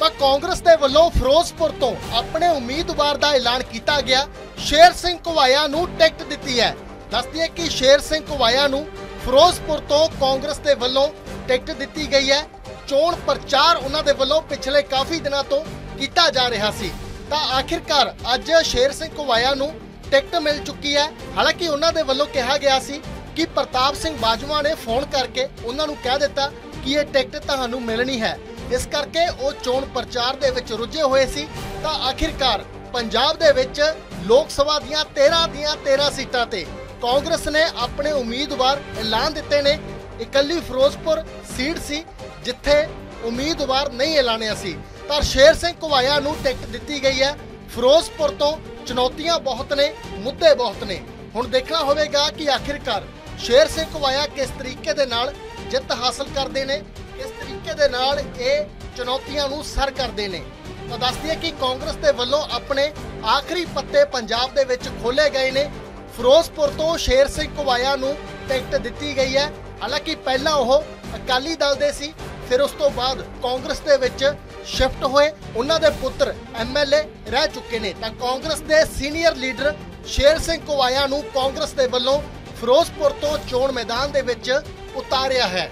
ਤਾਂ ਕਾਂਗਰਸ ਦੇ ਵੱਲੋਂ ਫਿਰੋਜ਼ਪੁਰ ਤੋਂ ਆਪਣੇ ਉਮੀਦਵਾਰ ਦਾ ਐਲਾਨ ਕੀਤਾ ਗਿਆ। ਸ਼ੇਰ ਸਿੰਘ ਕੁਵਾਇਆ ਨੂੰ ਟਿਕਟ ਦਿੱਤੀ ਹੈ। ਦੱਸਦੀ ਹੈ ਕਿ ਸ਼ੇਰ ਸਿੰਘ ਕੁਵਾਇਆ ਨੂੰ ਫਿਰੋਜ਼ਪੁਰ ਤੋਂ ਕਾਂਗਰਸ ਦੇ ਵੱਲੋਂ ਟਿਕਟ ਦਿੱਤੀ ਗਈ ਹੈ। ਚੋਣ ਪ੍ਰਚਾਰ ਉਹਨਾਂ ਦੇ ਵੱਲੋਂ ਪਿਛਲੇ ਕਾਫੀ ਦਿਨਾਂ ਤੋਂ ਕੀਤਾ ਜਾ ਰਿਹਾ ਸੀ। ਤਾਂ ਆਖਿਰਕਾਰ ਅੱਜ ਸ਼ੇਰ ਸਿੰਘ ਕੁਵਾਇਆ ਨੂੰ ਟਿਕਟ ਮਿਲ ਚੁੱਕੀ ਹੈ। ਹਾਲਾਂਕਿ ਉਹਨਾਂ ਦੇ ਵੱਲੋਂ ਕਿਹਾ ਗਿਆ ਸੀ ਕਿ ਪ੍ਰਤਾਪ ਸਿੰਘ ਬਾਜਵਾ ਨੇ ਫੋਨ ਕਰਕੇ ਉਹਨਾਂ ਨੂੰ ਕਹਿ ਦਿੱਤਾ ਕਿ ਇਹ ਟਿਕਟ ਤੁਹਾਨੂੰ ਮਿਲਣੀ ਹੈ। ਇਸ ਕਰਕੇ ਉਹ ਚੋਣ ਪ੍ਰਚਾਰ ਦੇ ਵਿੱਚ ਰੁੱਝੇ ਹੋਏ ਸੀ। ਤਾਂ ਆਖਿਰਕਾਰ ਪੰਜਾਬ ਦੇ ਵਿੱਚ ਲੋਕ ਸਭਾ ਦੀਆਂ 13 ਦੀਆਂ 13 ਸੀਟਾਂ ਤੇ ਕਾਂਗਰਸ ਨੇ ਆਪਣੇ ਉਮੀਦਵਾਰ ਐਲਾਨ ਦਿੱਤੇ ਨੇ। ਇਕੱਲੀ ਫਿਰੋਜ਼ਪੁਰ ਸੀਟ ਸੀ, ਜਿੱਥੇ ਉਮੀਦਵਾਰ ਨਹੀਂ ਐਲਾਨਿਆ ਸੀ। ਪਰ ਸ਼ੇਰ ਸਿੰਘ ਕੁਵਾਇਆ ਨੂੰ ਟਿਕਟ ਦਿੱਤੀ ਗਈ ਹੈ। ਫਿਰੋਜ਼ਪੁਰ ਤੋਂ ਚੁਣੌਤੀਆਂ ਬਹੁਤ ਨੇ, ਮੁੱਦੇ ਬਹੁਤ ਨੇ। ਹੁਣ ਦੇਖਣਾ ਹੋਵੇਗਾ ਕਿ ਆਖਿਰਕਾਰ ਸ਼ੇਰ ਸਿੰਘ ਕੁਵਾਇਆ ਕਿਸ ਤਰੀਕੇ ਦੇ ਨਾਲ ਜਿੱਤ ਹਾਸਲ ਕਰਦੇ ਨੇ। ਕਿਸ ਤਰੀਕੇ ਦੇ ਨਾਲ ਇਹ ਚੁਣੌਤੀਆਂ ਨੂੰ ਸਰ ਕਰਦੇ ਨੇ? ਤਾਂ ਦੱਸਦੀ ਹੈ ਕਿ ਕਾਂਗਰਸ ਦੇ ਵੱਲੋਂ ਆਪਣੇ ਆਖਰੀ ਪੱਤੇ ਪੰਜਾਬ ਦੇ ਵਿੱਚ ਖੋਲੇ ਗਏ ਨੇ। ਫਿਰੋਜ਼ਪੁਰ ਤੋਂ ਸ਼ੇਰ ਸਿੰਘ ਕੁਵਾਇਆ ਨੂੰ ਟਿਕਟ ਦਿੱਤੀ ਗਈ ਹੈ। ਹਾਲਾਂਕਿ ਪਹਿਲਾਂ ਉਹ ਅਕਾਲੀ ਦਲ ਦੇ ਸੀ, ਫਿਰ ਉਸ ਤੋਂ ਬਾਅਦ ਕਾਂਗਰਸ ਦੇ ਵਿੱਚ ਸ਼ਿਫਟ ਹੋਏ। ਉਹਨਾਂ ਦੇ ਪੁੱਤਰ ਐਮਐਲਏ ਰਹਿ ਚੁੱਕੇ ਨੇ। ਤਾਂ ਕਾਂਗਰਸ ਦੇ ਸੀਨੀਅਰ ਲੀਡਰ ਸ਼ੇਰ ਸਿੰਘ ਕੁਵਾਇਆ ਨੂੰ ਕਾਂਗਰਸ ਦੇ ਵੱਲੋਂ ਫਿਰੋਜ਼ਪੁਰ ਤੋਂ ਚੋਣ ਮੈਦਾਨ ਦੇ ਵਿੱਚ ਉਤਾਰਿਆ ਹੈ।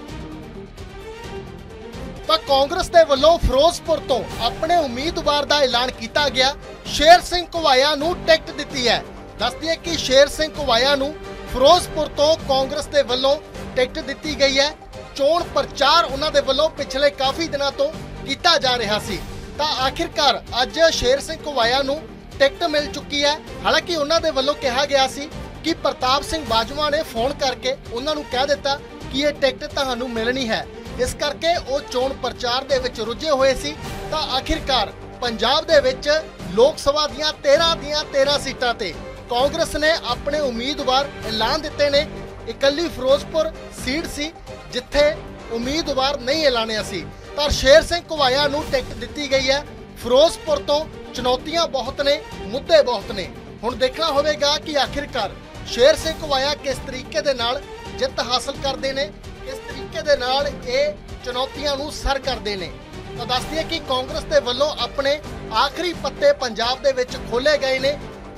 ਤਾਂ ਕਾਂਗਰਸ ਦੇ ਵੱਲੋਂ ਫਿਰੋਜ਼ਪੁਰ ਤੋਂ ਆਪਣੇ ਉਮੀਦਵਾਰ ਦਾ ਐਲਾਨ ਕੀਤਾ ਗਿਆ। ਸ਼ੇਰ ਸਿੰਘ ਕੁਵਾਇਆ ਨੂੰ ਟਿਕਟ ਦਿੱਤੀ ਹੈ। ਦੱਸਦੀ ਹੈ ਕਿ ਸ਼ੇਰ ਸਿੰਘ ਕੁਵਾਇਆ ਨੂੰ ਫਿਰੋਜ਼ਪੁਰ ਤੋਂ ਕਾਂਗਰਸ ਦੇ ਵੱਲੋਂ ਟਿਕਟ ਦਿੱਤੀ ਗਈ ਹੈ। ਚੋਣ ਪ੍ਰਚਾਰ ਉਹਨਾਂ ਦੇ ਵੱਲੋਂ ਪਿਛਲੇ ਕਾਫੀ ਦਿਨਾਂ ਤੋਂ ਕੀਤਾ ਜਾ ਰਿਹਾ ਸੀ। ਤਾਂ ਆਖਿਰਕਾਰ ਅੱਜ ਸ਼ੇਰ ਸਿੰਘ ਕੁਵਾਇਆ ਨੂੰ ਟਿਕਟ ਮਿਲ ਚੁੱਕੀ ਹੈ। ਹਾਲਾਂਕਿ ਉਹਨਾਂ ਦੇ ਵੱਲੋਂ ਕਿਹਾ ਗਿਆ ਸੀ ਕਿ ਪ੍ਰਤਾਪ ਸਿੰਘ ਬਾਜਵਾ ਨੇ ਫੋਨ ਕਰਕੇ ਉਹਨਾਂ ਨੂੰ ਕਹਿ ਦਿੱਤਾ ਕਿ ਇਹ ਟਿਕਟ ਤੁਹਾਨੂੰ ਮਿਲਣੀ ਹੈ। ਇਸ ਕਰਕੇ ਉਹ ਚੋਣ ਪ੍ਰਚਾਰ ਦੇ ਵਿੱਚ ਰੁੱਝੇ ਹੋਏ ਸੀ, ਤਾਂ ਆਖਿਰਕਾਰ ਪੰਜਾਬ ਦੇ ਵਿੱਚ ਲੋਕ ਸਭਾ ਦੀਆਂ 13 ਦੀਆਂ 13 ਸੀਟਾਂ ਤੇ ਕਾਂਗਰਸ ਨੇ ਆਪਣੇ ਉਮੀਦਵਾਰ ਐਲਾਨ ਦਿੱਤੇ ਨੇ। ਇਕੱਲੀ ਫਿਰੋਜ਼ਪੁਰ ਸੀਟ ਸੀ, ਜਿੱਥੇ ਉਮੀਦਵਾਰ ਨਹੀਂ ਐਲਾਨਿਆ ਸੀ। ਪਰ ਸ਼ੇਰ ਸਿੰਘ ਕੁਵਾਇਆ ਨੂੰ ਟਿਕਟ ਦਿੱਤੀ ਗਈ ਹੈ। ਫਿਰੋਜ਼ਪੁਰ ਤੋਂ ਚੁਣੌਤੀਆਂ ਬਹੁਤ ਨੇ, ਮੁੱਦੇ ਬਹੁਤ ਨੇ। ਹੁਣ ਦੇਖਣਾ ਹੋਵੇਗਾ ਕਿ ਆਖਿਰਕਾਰ ਸ਼ੇਰ ਸਿੰਘ ਕੁਵਾਇਆ ਕਿਸ ਤਰੀਕੇ ਦੇ ਨਾਲ ਜਿੱਤ ਹਾਸਲ ਕਰਦੇ ਨੇ ਕਿਸ ਤਰੀਕੇ ਦੇ ਨਾਲ ਇਹ ਚੁਣੌਤੀਆਂ ਨੂੰ ਸਰ ਕਰਦੇ ਨੇ? ਤਾਂ ਦੱਸਦੀ ਹੈ ਕਿ ਕਾਂਗਰਸ ਦੇ ਵੱਲੋਂ ਆਪਣੇ ਆਖਰੀ ਪੱਤੇ ਪੰਜਾਬ ਦੇ ਵਿੱਚ ਖੋਲੇ ਗਏ ਨੇ।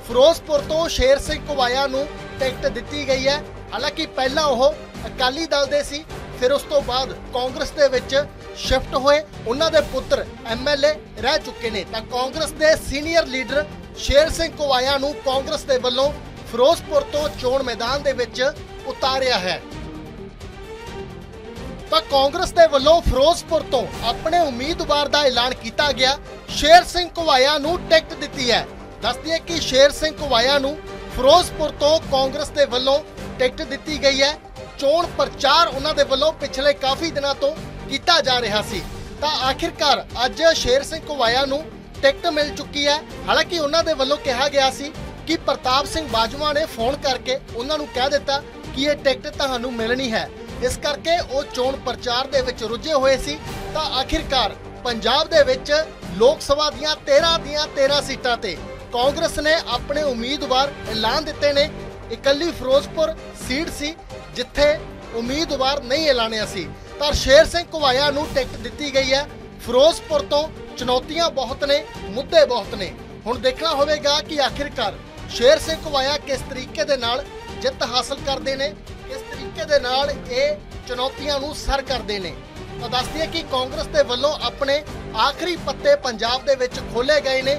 ਫਿਰੋਜ਼ਪੁਰ ਤੋਂ ਸ਼ੇਰ ਸਿੰਘ ਕੁਵਾਇਆ ਨੂੰ ਟਿਕਟ ਦਿੱਤੀ ਗਈ ਹੈ। ਹਾਲਾਂਕਿ ਪਹਿਲਾਂ ਉਹ ਅਕਾਲੀ ਦਲ ਦੇ ਸੀ, ਫਿਰ ਉਸ ਤੋਂ ਬਾਅਦ ਕਾਂਗਰਸ ਦੇ ਵਿੱਚ ਸ਼ਿਫਟ ਹੋਏ। ਉਹਨਾਂ ਦੇ ਪੁੱਤਰ ਐਮਐਲਏ ਰਹਿ ਚੁੱਕੇ ਨੇ। ਤਾਂ ਕਾਂਗਰਸ ਦੇ ਸੀਨੀਅਰ ਲੀਡਰ ਸ਼ੇਰ ਸਿੰਘ ਕੁਵਾਇਆ ਨੂੰ ਕਾਂਗਰਸ ਦੇ ਵੱਲੋਂ ਫਿਰੋਜ਼ਪੁਰ ਤੋਂ ਚੋਣ ਮੈਦਾਨ ਦੇ ਵਿੱਚ ਉਤਾਰਿਆ ਹੈ। ਤਾਂ ਕਾਂਗਰਸ ਦੇ ਵੱਲੋਂ ਫਿਰੋਜ਼ਪੁਰ ਤੋਂ ਆਪਣੇ ਉਮੀਦਵਾਰ ਦਾ ਐਲਾਨ ਕੀਤਾ ਗਿਆ। ਸ਼ੇਰ ਸਿੰਘ ਕੁਵਾਇਆ ਨੂੰ ਟਿਕਟ ਦਿੱਤੀ ਹੈ। ਦੱਸਦੀ ਹੈ ਕਿ ਸ਼ੇਰ ਸਿੰਘ ਕੁਵਾਇਆ ਨੂੰ ਫਿਰੋਜ਼ਪੁਰ ਤੋਂ ਕਾਂਗਰਸ ਦੇ ਵੱਲੋਂ ਟਿਕਟ ਦਿੱਤੀ ਗਈ ਹੈ। ਚੋਣ ਪ੍ਰਚਾਰ ਉਹਨਾਂ ਦੇ ਵੱਲੋਂ ਪਿਛਲੇ ਕਾਫੀ ਦਿਨਾਂ ਤੋਂ ਕੀਤਾ ਜਾ ਰਿਹਾ ਸੀ। ਤਾਂ ਆਖਿਰਕਾਰ ਅੱਜ ਸ਼ੇਰ ਸਿੰਘ ਕੁਵਾਇਆ ਨੂੰ ਟਿਕਟ ਮਿਲ ਚੁੱਕੀ ਹੈ। ਹਾਲਾਂਕਿ ਉਹਨਾਂ ਦੇ ਵੱਲੋਂ ਕਿਹਾ ਗਿਆ ਸੀ ਕਿ ਪ੍ਰਤਾਪ ਸਿੰਘ ਬਾਜਵਾ ਨੇ ਫੋਨ ਕਰਕੇ ਉਹਨਾਂ ਨੂੰ ਕਹਿ ਦਿੱਤਾ ਕਿ ਇਹ ਟਿਕਟ ਤੁਹਾਨੂੰ ਮਿਲਣੀ ਹੈ। ਇਸ ਕਰਕੇ ਉਹ ਚੋਣ ਪ੍ਰਚਾਰ ਦੇ ਵਿੱਚ ਰੁੱਝੇ ਹੋਏ ਸੀ। ਤਾਂ ਆਖਿਰਕਾਰ ਪੰਜਾਬ ਦੇ ਵਿੱਚ ਲੋਕ ਸਭਾ ਦੀਆਂ 13 ਦੀਆਂ 13 ਸੀਟਾਂ ਤੇ ਕਾਂਗਰਸ ਨੇ ਆਪਣੇ ਉਮੀਦਵਾਰ ਐਲਾਨ ਦਿੱਤੇ ਨੇ। ਇਕੱਲੀ ਫਿਰੋਜ਼ਪੁਰ ਸੀਟ ਸੀ, ਜਿੱਥੇ ਉਮੀਦਵਾਰ ਨਹੀਂ ਐਲਾਨਿਆ ਸੀ। ਤਾਂ ਸ਼ੇਰ ਸਿੰਘ ਕੁਵਾਇਆ ਨੂੰ ਟਿਕਟ ਦਿੱਤੀ ਗਈ ਹੈ। ਫਿਰੋਜ਼ਪੁਰ ਤੋਂ ਚੁਣੌਤੀਆਂ ਬਹੁਤ ਨੇ, ਮੁੱਦੇ ਬਹੁਤ ਨੇ। ਹੁਣ ਦੇਖਣਾ ਹੋਵੇਗਾ ਕਿ ਆਖਿਰਕਾਰ ਸ਼ੇਰ ਸਿੰਘ ਕੁਵਾਇਆ ਕਿਸ ਤਰੀਕੇ ਦੇ ਨਾਲ ਜਿੱਤ ਹਾਸਲ ਕਰਦੇ ਨੇ। ਤਰੀਕੇ ਦੇ ਨਾਲ ਇਹ ਚੁਣੌਤੀਆਂ ਨੂੰ ਸਰ ਕਰਦੇ ਨੇ। ਤਾਂ ਦੱਸਦੀ ਹੈ ਕਿ ਕਾਂਗਰਸ ਦੇ ਵੱਲੋਂ ਆਪਣੇ ਆਖਰੀ ਪੱਤੇ ਪੰਜਾਬ ਦੇ ਵਿੱਚ ਖੋਲੇ ਗਏ ਨੇ।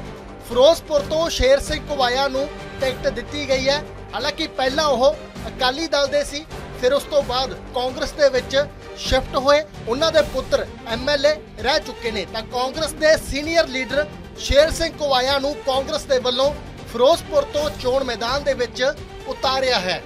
ਫਿਰੋਜ਼ਪੁਰ ਤੋਂ ਸ਼ੇਰ ਸਿੰਘ ਕੁਵਾਇਆ ਨੂੰ ਟਿਕਟ ਦਿੱਤੀ ਗਈ ਹੈ। ਹਾਲਾਂਕਿ ਪਹਿਲਾਂ ਉਹ ਅਕਾਲੀ ਦਲ ਦੇ ਸੀ, ਫਿਰ ਉਸ ਤੋਂ ਬਾਅਦ ਕਾਂਗਰਸ ਦੇ ਵਿੱਚ ਸ਼ਿਫਟ ਹੋਏ। ਉਹਨਾਂ ਦੇ ਪੁੱਤਰ ਐਮਐਲਏ ਰਹਿ ਚੁੱਕੇ ਨੇ। ਤਾਂ ਕਾਂਗਰਸ ਦੇ ਸੀਨੀਅਰ ਲੀਡਰ ਸ਼ੇਰ ਸਿੰਘ ਕੁਵਾਇਆ ਨੂੰ ਕਾਂਗਰਸ ਦੇ ਵੱਲੋਂ ਫਿਰੋਜ਼ਪੁਰ ਤੋਂ ਚੋਣ ਮੈਦਾਨ ਦੇ ਵਿੱਚ ਉਤਾਰਿਆ ਹੈ।